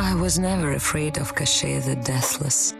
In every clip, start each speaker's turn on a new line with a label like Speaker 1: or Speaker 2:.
Speaker 1: I was never afraid of Koschei the Deathless.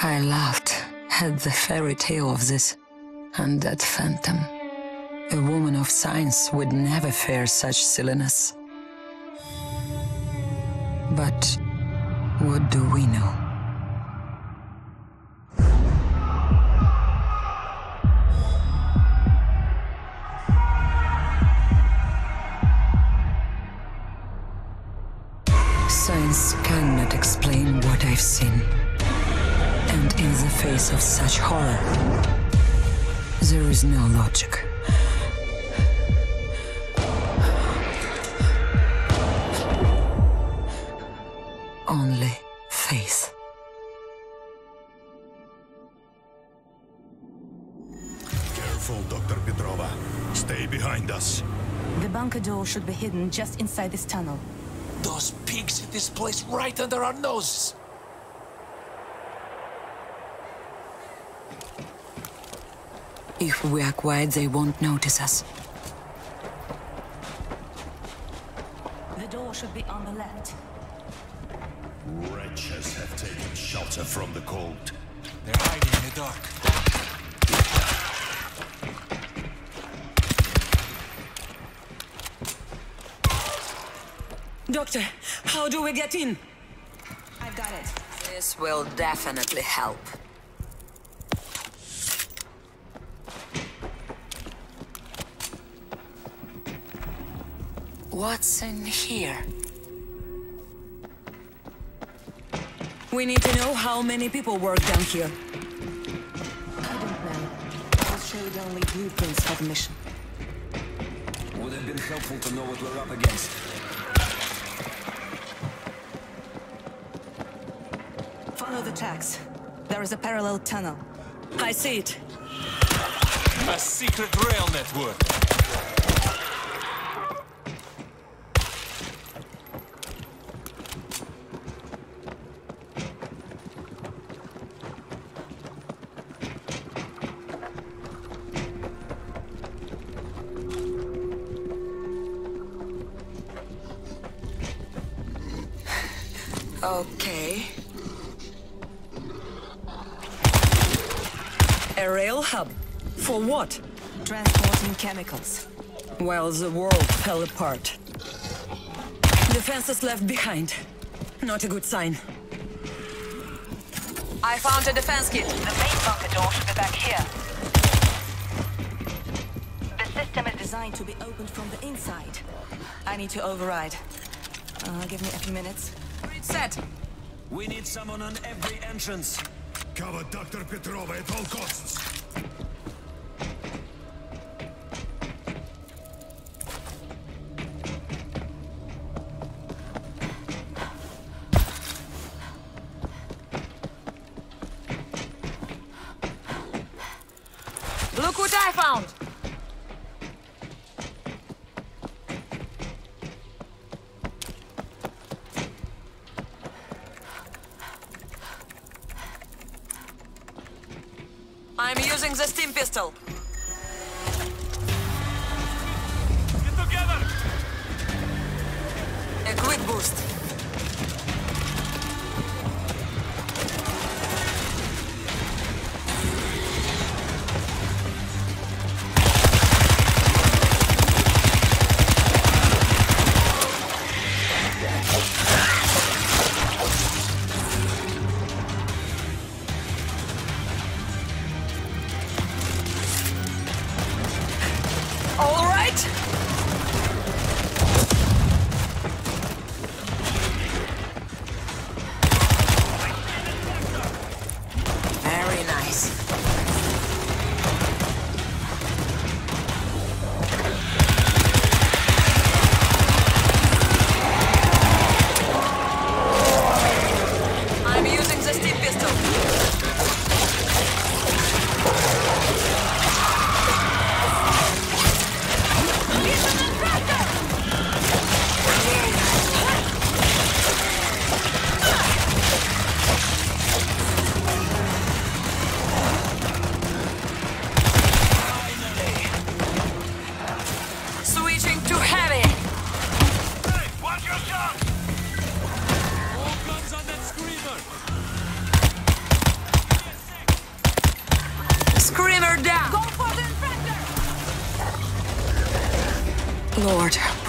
Speaker 1: I laughed at the fairy tale of this undead phantom. A woman of science would never fear such silliness. But what do we know? Science cannot explain what I've seen. And in the face of such horror, there is no logic. Only faith.
Speaker 2: Careful, Dr. Petrova. Stay behind us.
Speaker 3: The bunker door should be hidden just inside this tunnel.
Speaker 4: Those pigs hit this place right under our noses.
Speaker 1: If we are quiet, they won't notice us.
Speaker 3: The door should be on the left.
Speaker 2: Wretches have taken shelter from the cold.
Speaker 4: They're hiding in the dark.
Speaker 5: Doctor, how do we get in?
Speaker 3: I've got it.
Speaker 1: This will definitely help. What's in here?
Speaker 5: We need to know how many people work down here.
Speaker 3: I don't know. I was showed only blueprints for the mission.
Speaker 6: Would have been helpful to know what we're up against.
Speaker 3: Follow the tracks. There is a parallel tunnel.
Speaker 5: I see it.
Speaker 4: A secret rail network.
Speaker 1: Okay.
Speaker 5: A rail hub. For what?
Speaker 3: Transporting chemicals.
Speaker 5: While the world fell apart. Defenses left behind. Not a good sign.
Speaker 1: I found a defense kit.
Speaker 7: The main bunker door should be back here. The system is
Speaker 3: Designed to be opened from the inside. I need to override. Uh, give me a few minutes.
Speaker 1: Set.
Speaker 6: We need someone on every entrance.
Speaker 2: Cover Dr. Petrova at all costs.
Speaker 1: Look what I found! I'm using the.
Speaker 4: Get together!
Speaker 1: A quick boost.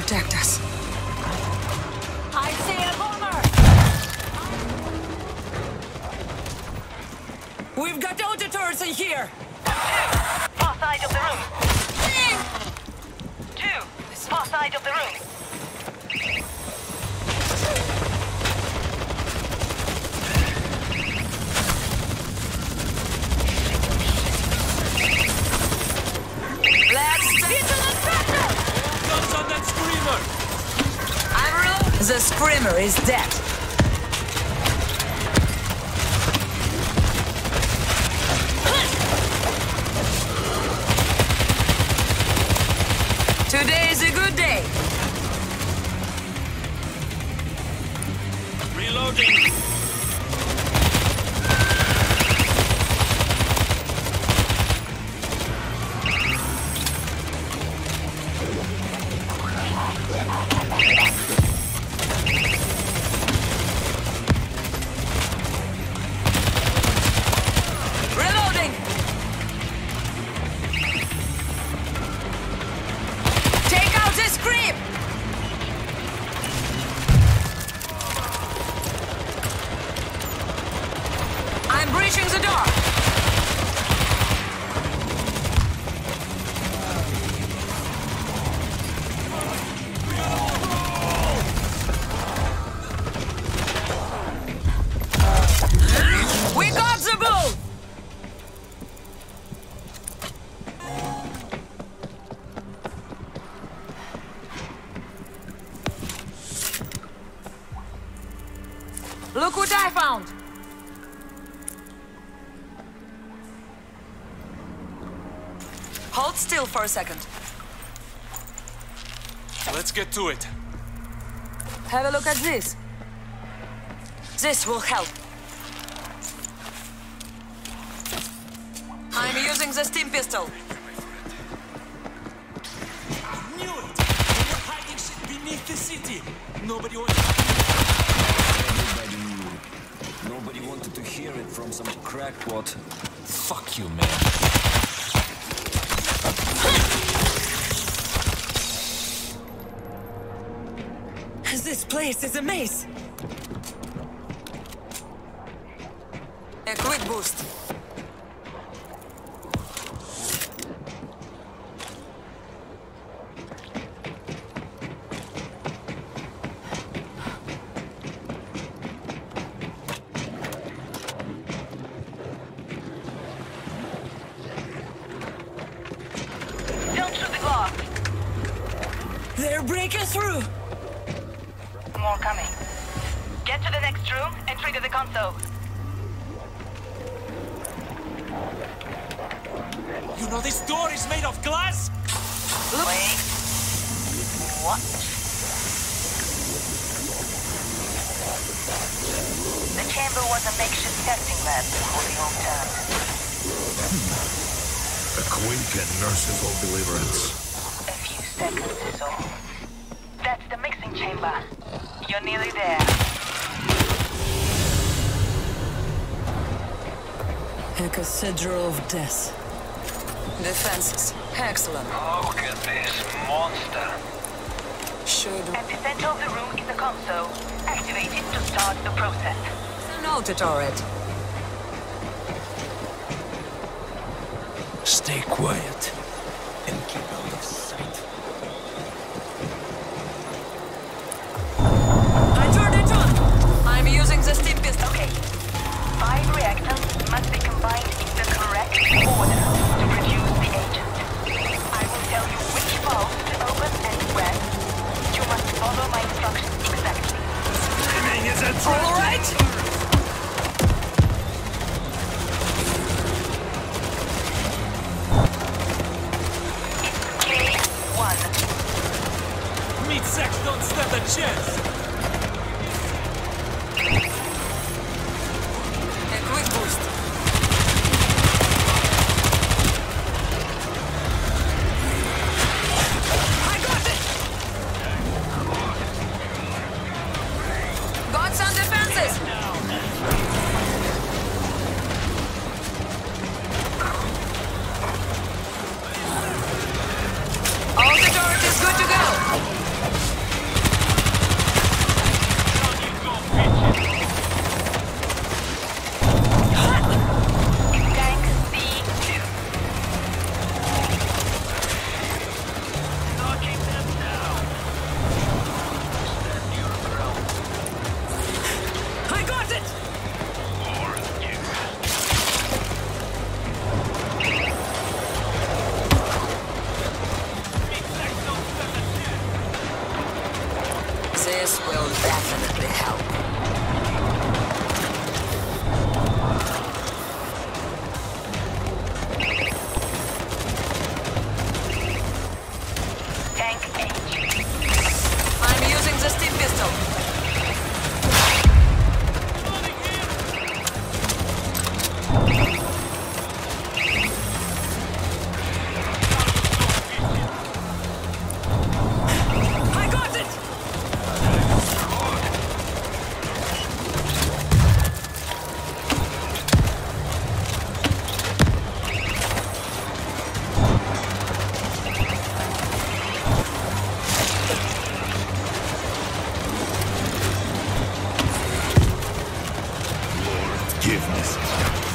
Speaker 1: Protect us.
Speaker 8: I see a bomber!
Speaker 1: We've got auto turrets in here!
Speaker 3: Far side of the room. Two. Far side of the room.
Speaker 1: Let's hit the tractor!
Speaker 4: Guns on that screamer!
Speaker 1: I'm reloading. The screamer is dead. Look what I found! Hold still for a second.
Speaker 4: Let's get to it.
Speaker 1: Have a look at this. This will help. I'm using the steam pistol.
Speaker 4: I Knew it! We're hiding shit beneath the city! Nobody wants
Speaker 6: Everybody knew. Nobody wanted to hear it from some crackpot.
Speaker 4: Fuck you, man.
Speaker 1: This place is a maze. A quick boost.
Speaker 3: Don't shoot the glass.
Speaker 1: They're breaking through.
Speaker 3: More coming. Get to the next room and trigger the console.
Speaker 4: You know this door is made of glass?
Speaker 3: Wait. What? The chamber was a makeshift testing lab before the old turned. Hmm.
Speaker 2: A quick and merciful deliverance.
Speaker 3: A few seconds is all. That's the mixing chamber. You're nearly there.
Speaker 1: A cathedral of death. Defenses. Excellent.
Speaker 9: Look at this monster.
Speaker 1: Should
Speaker 3: At the center of the room is a console. Activate it to start the process.
Speaker 1: an auto turret.
Speaker 4: Stay quiet
Speaker 3: This will
Speaker 1: definitely help. Forgiveness.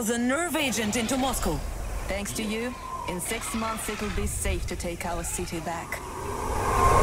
Speaker 10: Expel the nerve agent into Moscow.
Speaker 3: Thanks to you, in six months it will be safe to take our city back.